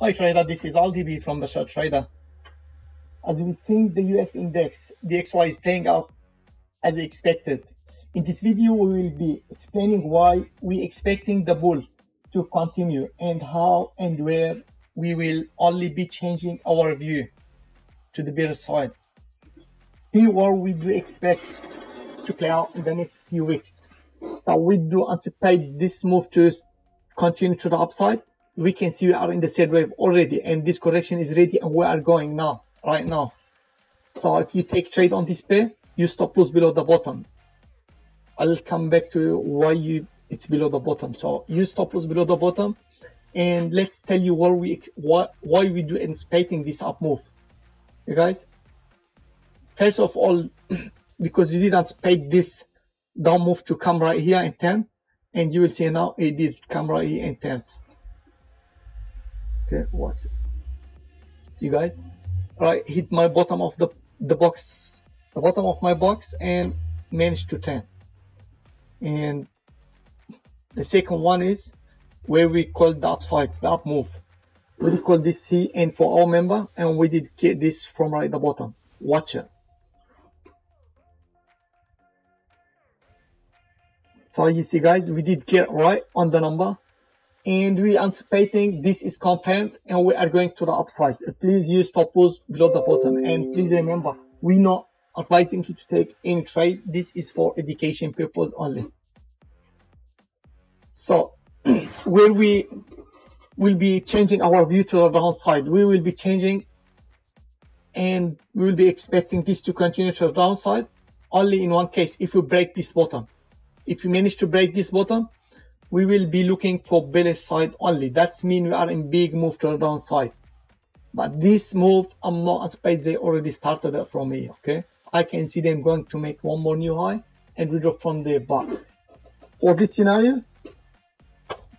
Hi trader, this is AlDB from the Chart Trader. As we see the US index, DXY is playing out as expected. In this video, we will be explaining why we expecting the bull to continue and how and where we will only be changing our view to the bear side. Here what we do expect to play out in the next few weeks. So we do anticipate this move to continue to the upside we can see we are in the third wave already and this correction is ready and we are going now right now. So if you take trade on this pair you stop loss below the bottom. I'll come back to why you it's below the bottom. So you stop loss below the bottom and let's tell you why we why, why we do anticipating this up move. You guys first of all because you did anticipate this down move to come right here and turn and you will see now it did come right here and turn okay watch see you guys. Right hit my bottom of the the box the bottom of my box and managed to turn. And the second one is where we call the upside the up move. We call this C and for our member and we did get this from right the bottom. Watch it. So you see guys we did get right on the number and we anticipating this is confirmed and we are going to the upside. Please use stop loss below the bottom and please remember we not advising you to take any trade. This is for education purpose only. So where we will be changing our view to the downside, we will be changing and we will be expecting this to continue to the downside only in one case if we break this bottom. If we manage to break this bottom, we will be looking for bullish side only. That's mean we are in big move to the downside. But this move, I'm not anticipating they already started from here, okay? I can see them going to make one more new high and withdraw from there. But for this scenario,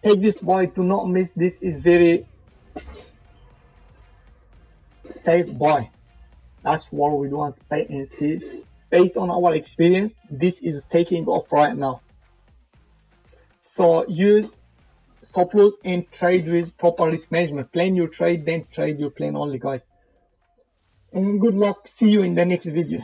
take this buy, do not miss. This is very safe buy. That's what we want to pay and see. Based on our experience, this is taking off right now. So use stop loss and trade with proper risk management. Plan your trade, then trade your plan only, guys. And good luck. See you in the next video.